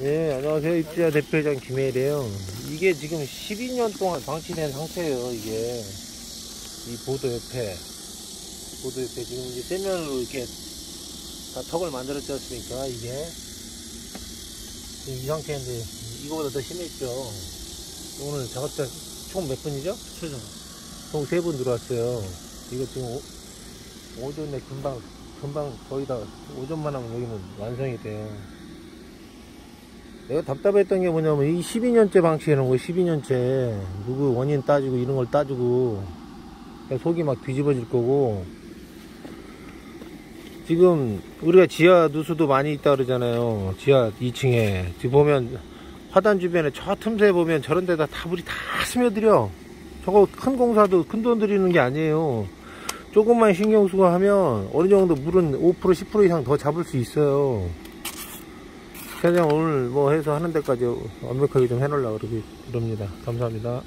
네, 안녕하세요. 입주자 대표장 김혜일이에요. 이게 지금 12년 동안 방치된 상태예요, 이게. 이 보도 옆에. 보도 옆에 지금 이제 세면으로 이렇게 다 턱을 만들었지 않습니까, 이게. 지금 이 상태인데, 이거보다 더 심했죠. 오늘 작업자 총 몇 분이죠? 최저. 총세 분 들어왔어요. 이거 지금 오, 오전에 금방, 금방 거의 다 오전만 하면 여기는 완성이 돼요. 내가 답답했던 게 뭐냐면 이 12년째 방치해놓은 거 12년째. 누구 원인 따지고 이런 걸 따지고 속이 막 뒤집어질 거고. 지금 우리가 지하 누수도 많이 있다 그러잖아요. 지하 2층에. 지금 보면 화단 주변에 저 틈새 보면 저런 데다 다 물이 다 스며들여. 저거 큰 공사도 큰 돈 들이는 게 아니에요. 조금만 신경 쓰고 하면 어느 정도 물은 5% 10% 이상 더 잡을 수 있어요 그냥 오늘 뭐 해서 하는 데까지 완벽하게 좀 해놓으려고 그러기- 그럽니다. 감사합니다